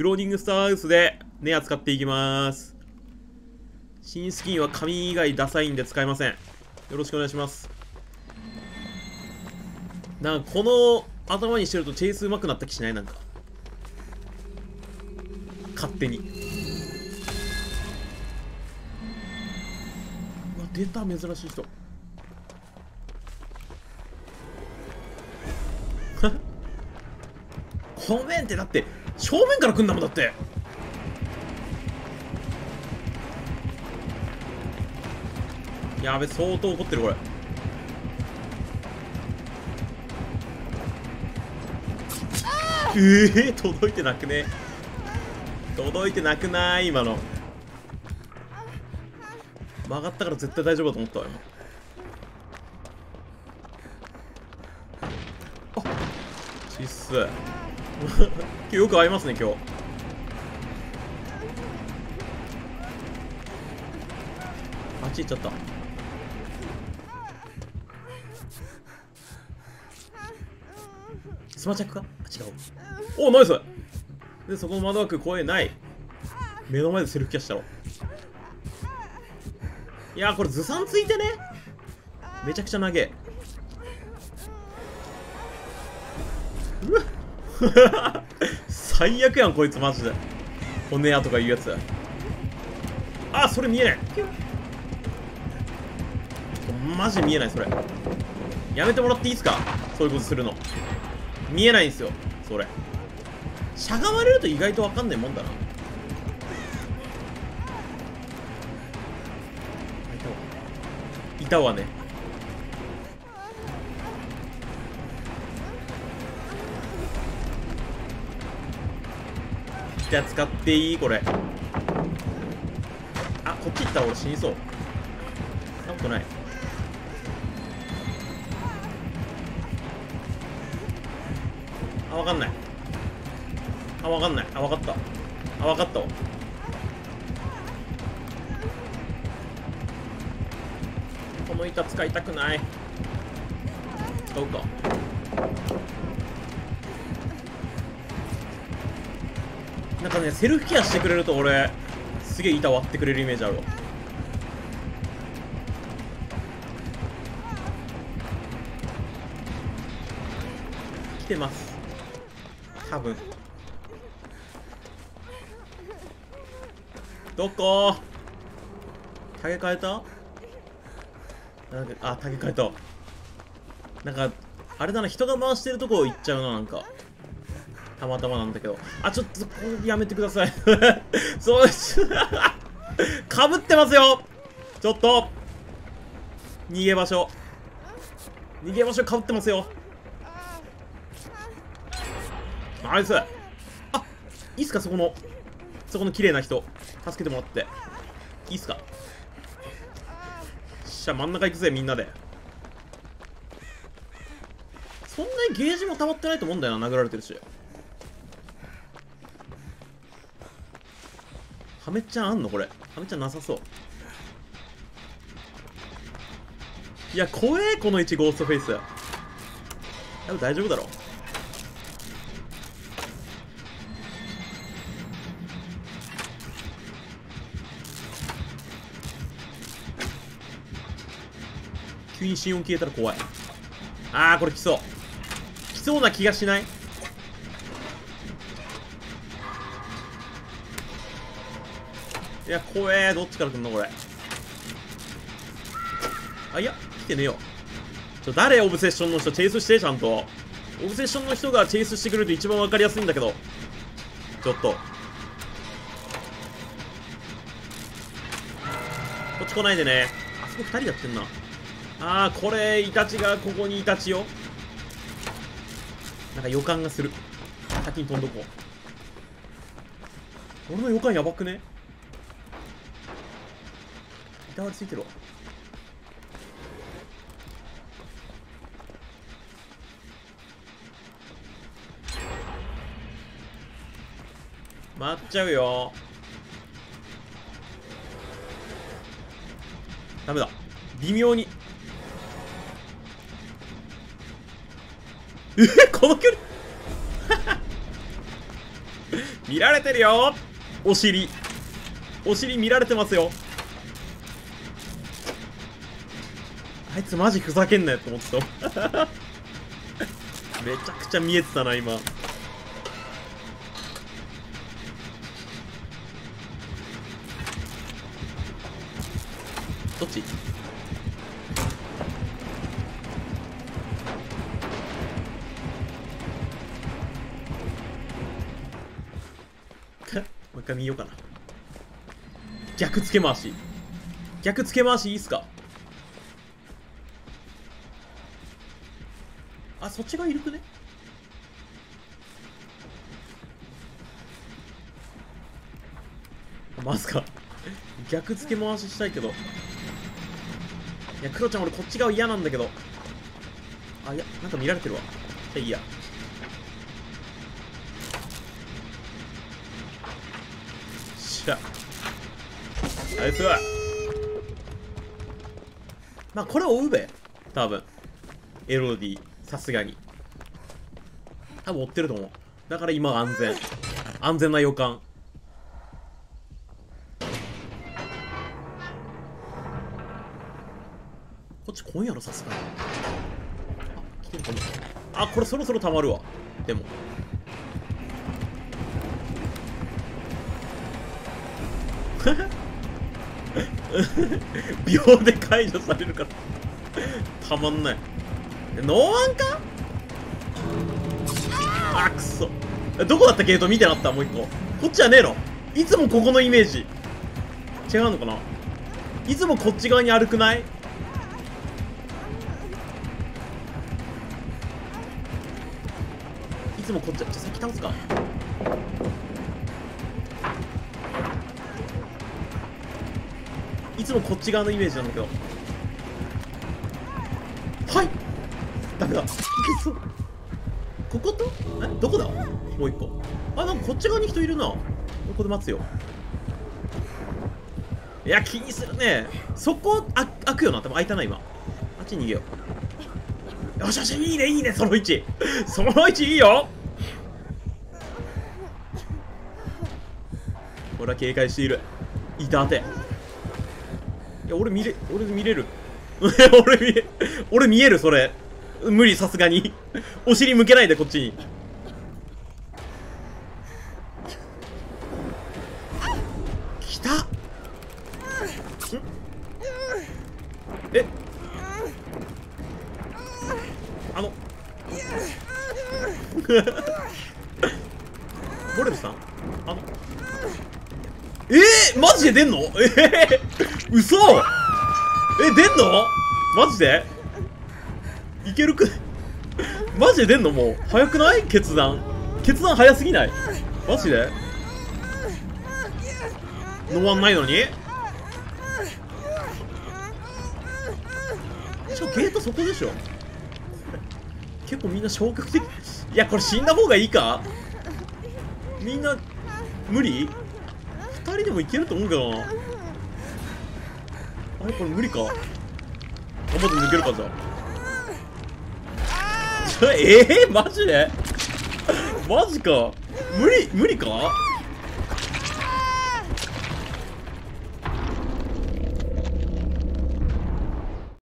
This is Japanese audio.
グローニングスターハウスでネア使っていきます。新スキンは紙以外ダサいんで使えません。よろしくお願いします。なんかこの頭にしてるとチェイス上手くなった気しない？なんか。勝手に。うわ出た珍しい人。正面ってだって正面から来んだもんだって。やべ相当怒ってるこれ。えー、届いてなくね。届いてなくない今の。曲がったから絶対大丈夫だと思ったわ今。あっ。ちっす よく合いますね今日。あっち行っちゃった。スマチャックか？あ違う。おナイス。でそこの窓枠声ない。目の前でセルフキャッしたろいやこれずさんついてね。めちゃくちゃ長え。最悪やんこいつマジで。骨屋とかいうやつ。あそれ見えない。マジ見えないそれ。やめてもらっていいですか？そういうことするの。見えないんですよそれ。しゃがまれると意外と分かんないもんだな。いたわね。じゃあ使っていいこれ。あこっち行った俺死にそう。そんなことない。あ分かんない。あ分かんない。あ分かった。あ分かったわ。この板使いたくない。使うか。なんかねセルフケアしてくれると俺すげえ板割ってくれるイメージあるわ。来てます。多分。どこ？タゲ変えた？なんかあタゲ変えた。なんかあれだな人が回してるとこ行っちゃうななんか。たまたまなんだけど。あちょっとやめてください。そうです かぶってますよ。ちょっと。逃げ場所。逃げ場所かぶってますよ。ナイス。あいいっすか？そこのそこの綺麗な人。助けてもらって。いいっすか？しゃ真ん中行くぜみんなで。そんなにゲージも溜まってないと思うんだよな殴られてるし。ハメちゃんあんの？これ。ハメちゃんなさそう。いや怖えこの1ゴーストフェイス。多分大丈夫だろ。う急に心音消えたら怖い。あーこれ来そう。来そうな気がしない。いや怖えどっちから来んのこれ。あいや来てねえよ。ちょ誰オブセッションの人チェイスしてちゃんと。オブセッションの人がチェイスしてくれると一番分かりやすいんだけど。ちょっと。こっち来ないでね。あそこ2人やってんな。ああこれイタチがここにイタチよ。なんか予感がする。先に飛んどこう。俺の予感やばくね？板割りついてるわ。待っちゃうよ。ダメだ。微妙に。えこの距離。見られてるよ。お尻。お尻見られてますよ。あいつマジふざけんなよって思ってた。めちゃくちゃ見えてたな今。どっち？もう一回見ようかな。逆付け回し。逆付け回しいいっすか？あそっちがいるくね？まさか逆付け回ししたいけど。いやクロちゃん俺こっち側嫌なんだけど。あいやなんか見られてるわ。じゃあいいや。しゃ。ナイスまあこれは追うべ。多分。エロディ。さすがに。多分追ってると思う。だから今安全。安全な予感。こっち来んやろさすがに。あ来てるかも。あこれそろそろ溜まるわ。でも。秒で解除されるから。たまんない。ノーアンか？あくそ。どこだった？ゲート？見てなった？もう一個。こっちじゃねえの？いつもここのイメージ。違うのかな？いつもこっち側に歩くない？いつもこっちじゃ先倒すか。いつもこっち側のイメージなんだけど。はい！だ。ここと？え？どこだ？もう一個。あなんかこっち側に人いるな。ここで待つよ。いや気にするね。そこあ開くよな。多分開いたな今。あっちに逃げよう。よしよしいいねいいね。その位置。その位置いいよ。俺は警戒している。いたて。いや俺見れ俺見れる。俺見え俺見えるそれ無理さすがに。お尻向けないでこっちに。来た。え？あの。ボレルさん？あの。え？ー、マジで出んの？え？ー、嘘？え出んの？マジで？いけるくマジで出んのもう？早くない？決断。決断早すぎない？マジで？ノワンないのに？しかもゲートそこでしょ。結構みんな消極的。いやこれ死んだ方がいいか？みんな無理？二人でもいけると思うけどな。あれこれ無理か？頑張って抜けるかじゃあ。ええー、マジで？マジか。無理無理か？